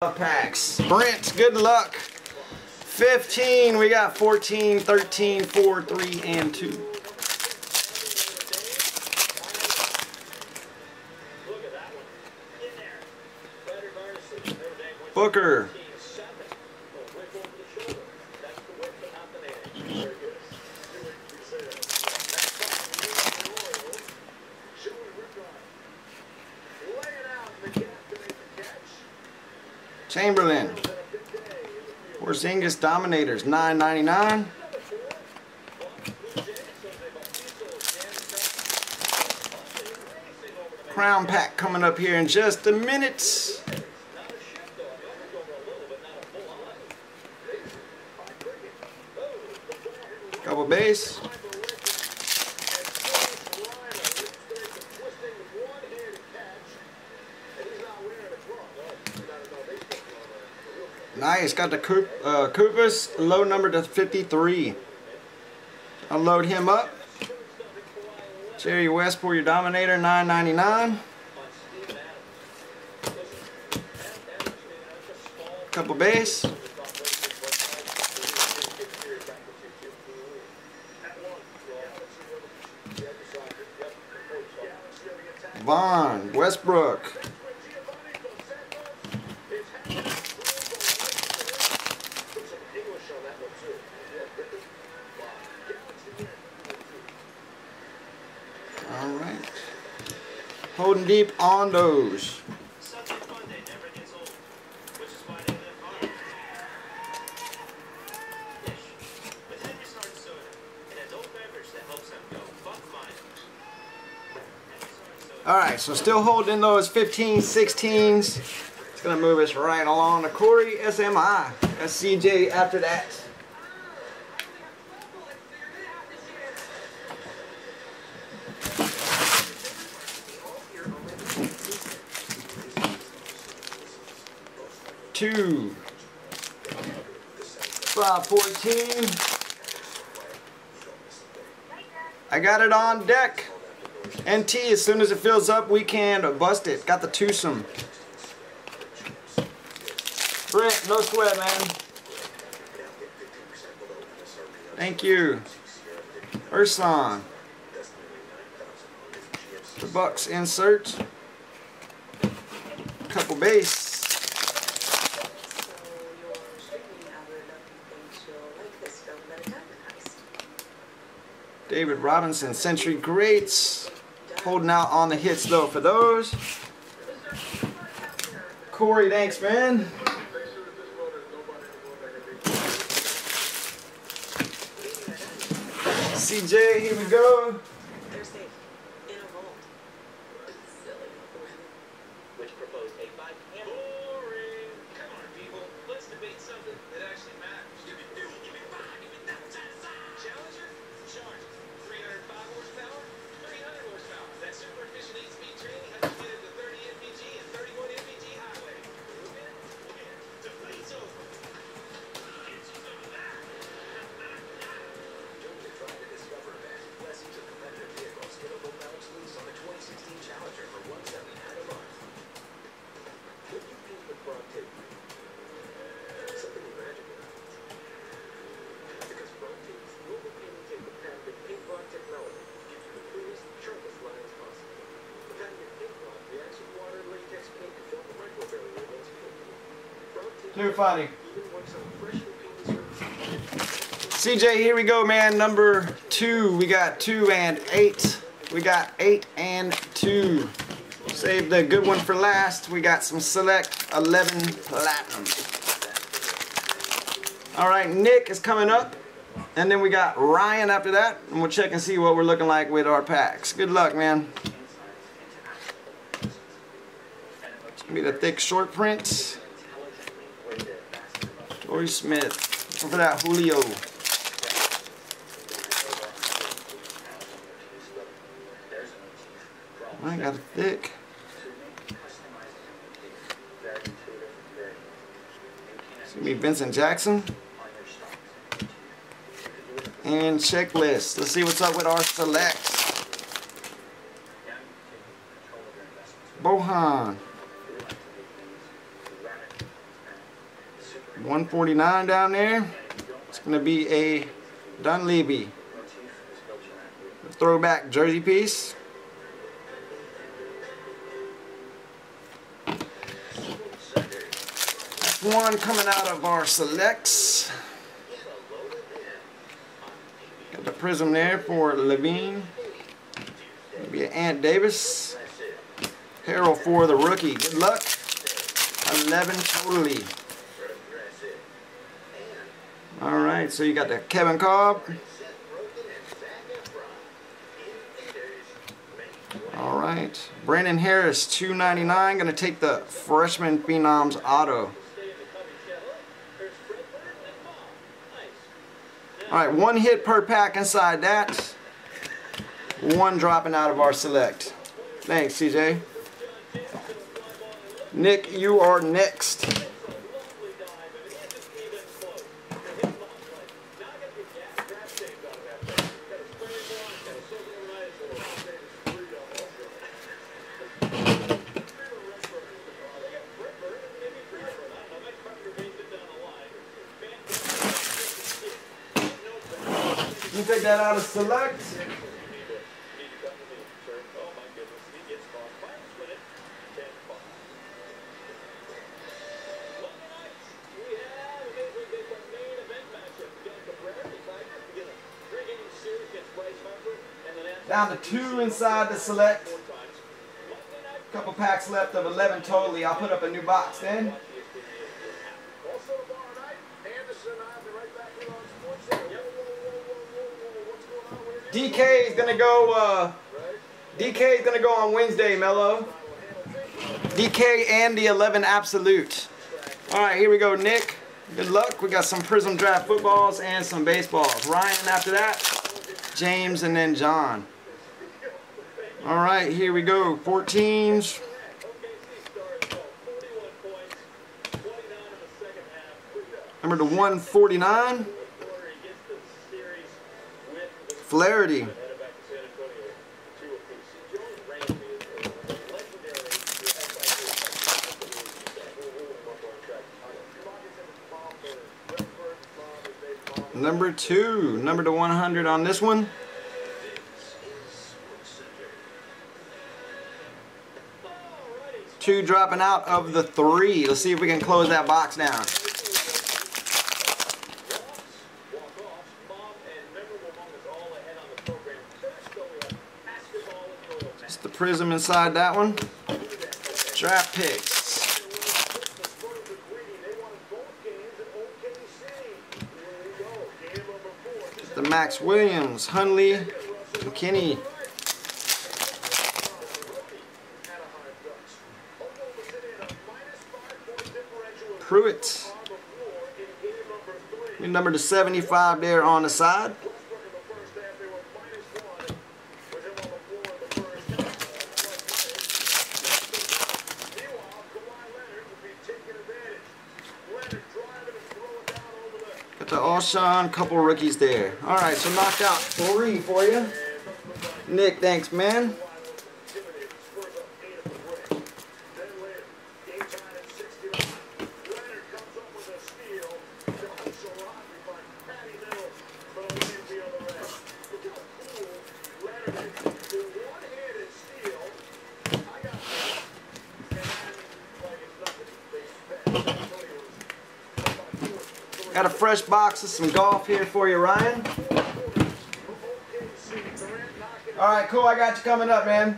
packs. Brent, good luck. 15, we got 14, 13, 4, 3, and 2. Booker. Porzingis Dominators, 9.99. Crown pack coming up here in just a minute. Double base. Nice, got the Coop, uh, low number to 53. I'll him up. Jerry Westport, your Dominator, 9.99. Couple base. Vaughn, Westbrook. All right. Holding deep on those. Alright, so still holding those 15s, 16s. It's going to move us right along to Corey SMI. SCJ after that. Two. Five fourteen. I got it on deck. NT, as soon as it fills up, we can bust it. Got the twosome. Brent, no sweat, man. Thank you. Urson. The Bucks insert. Couple base. David Robinson, Century Greats. Holding out on the hits though for those. Corey, thanks man. CJ, here we go. They're safe. In a vault. Silly. which proposed a five surfaces. CJ, here we go, man. Number two. We got two and eight. We got eight and two. Save the good one for last. We got some select 11 platinum. All right, Nick is coming up. And then we got Ryan after that. And we'll check and see what we're looking like with our packs. Good luck, man. Be the thick short print. Torrey Smith. Look for that Julio. I got a thick. It's gonna be Vincent Jackson. And checklist. Let's see what's up with our selects. Bohan. 149 down there. It's going to be a Dunleavy throwback jersey piece. That's one coming out of our selects. Got the prism there for LaVine. Maybe an Ant Davis. Harold for the rookie. Good luck. 11 totally. So you got the Kevin Cobb. Alright. Brandon Harris, 299 Gonna take the freshman Phenoms auto. Alright, one hit per pack inside that. One dropping out of our select. Thanks, CJ. Nick, you are next. Take that out of select. Down to two inside the select. Couple packs left of 11 totally. I'll put up a new box then. Also tomorrow night, Anderson and I will be right back here on Sports Center. Whoa, whoa, whoa, whoa, whoa, whoa, what's going on? Where are you? DK is gonna go. Uh, DK is gonna go on Wednesday, Mello. DK and the 11 Absolute. All right, here we go, Nick. Good luck. We got some Prism Draft footballs and some baseballs. Ryan after that. James and then John. All right, here we go. 14s. Number to 149. Flaherty. Number two. Number to 100 on this one. Two dropping out of the three. Let's see if we can close that box down. Prism inside that one. Draft picks. The Max Williams, Hunley, McKinney. Pruitt. Your number to 75 there on the side. Got the Alshon, couple rookies there. All right, so knocked out three for you. Nick, thanks, man. Fresh box of some golf here for you, Ryan. All right, cool. I got you coming up, man.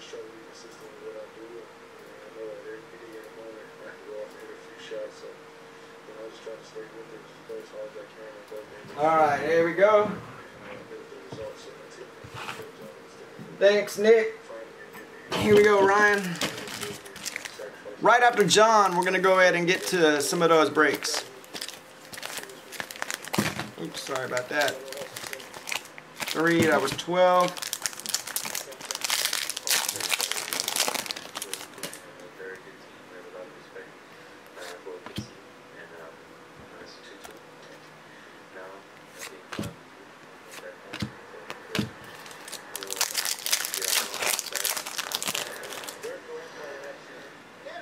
just to be consistent with what I do. And, I know moment I can go off and hit a few shots. So, you know, I'm just trying to stay with it, just as hard as I can. And All right, here we go. Thanks, Nick. Here we go, Ryan. Right after John, we're going to go ahead and get to some of those breaks. Oops, sorry about that. Three, that was 12.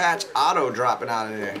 patch auto dropping out of there.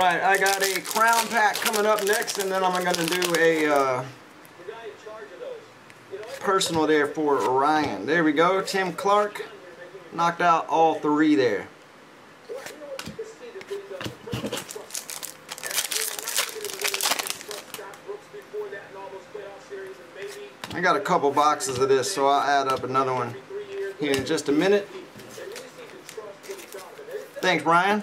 All right, I got a crown pack coming up next, and then I'm going to do a uh, personal there for Orion. There we go. Tim Clark knocked out all three there. I got a couple boxes of this, so I'll add up another one here in just a minute. Thanks, Ryan.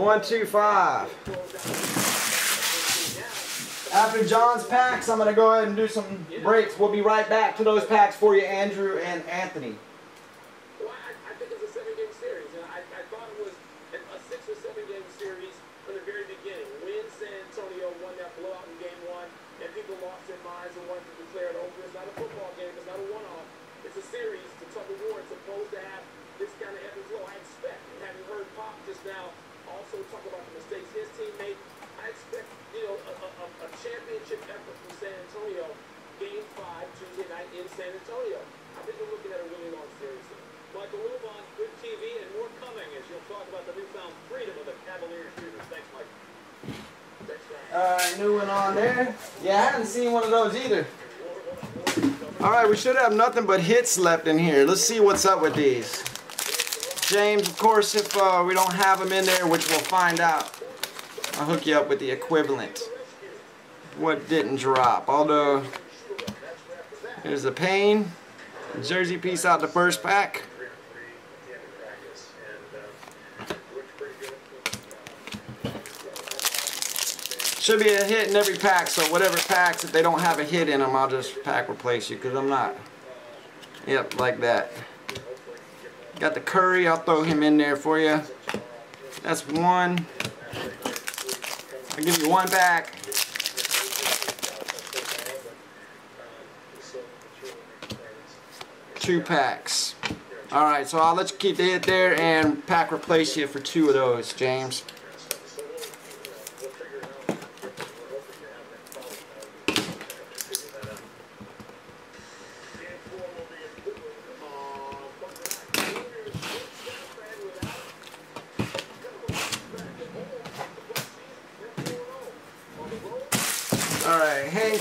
One, two, five. After John's packs, I'm going to go ahead and do some breaks. We'll be right back to those packs for you, Andrew and Anthony. Alright, new one on there. Yeah, I haven't seen one of those either. Alright, we should have nothing but hits left in here. Let's see what's up with these. James, of course, if uh, we don't have them in there, which we'll find out, I'll hook you up with the equivalent. What didn't drop? Although, here's the pain. Jersey piece out the first pack. Should be a hit in every pack, so whatever packs, if they don't have a hit in them, I'll just pack replace you, because I'm not. Yep, like that. Got the Curry, I'll throw him in there for you. That's one. I'll give you one back. Two packs. Alright, so I'll let you keep the hit there and pack replace you for two of those, James.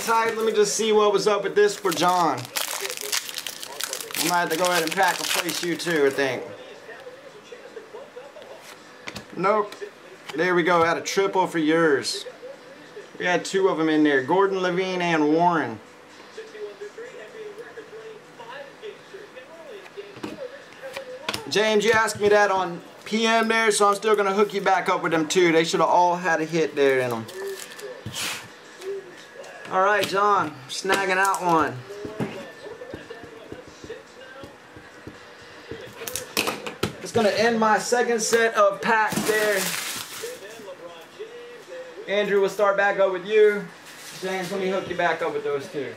Tight. Let me just see what was up with this for John. I might have to go ahead and pack a place you too, I think. Nope. There we go. Had a triple for yours. We had two of them in there. Gordon LaVine and Warren. James, you asked me that on PM there, so I'm still going to hook you back up with them too. They should have all had a hit there in them. All right, John, snagging out one. It's going to end my second set of packs there. Andrew, we'll start back up with you. James, let me hook you back up with those two.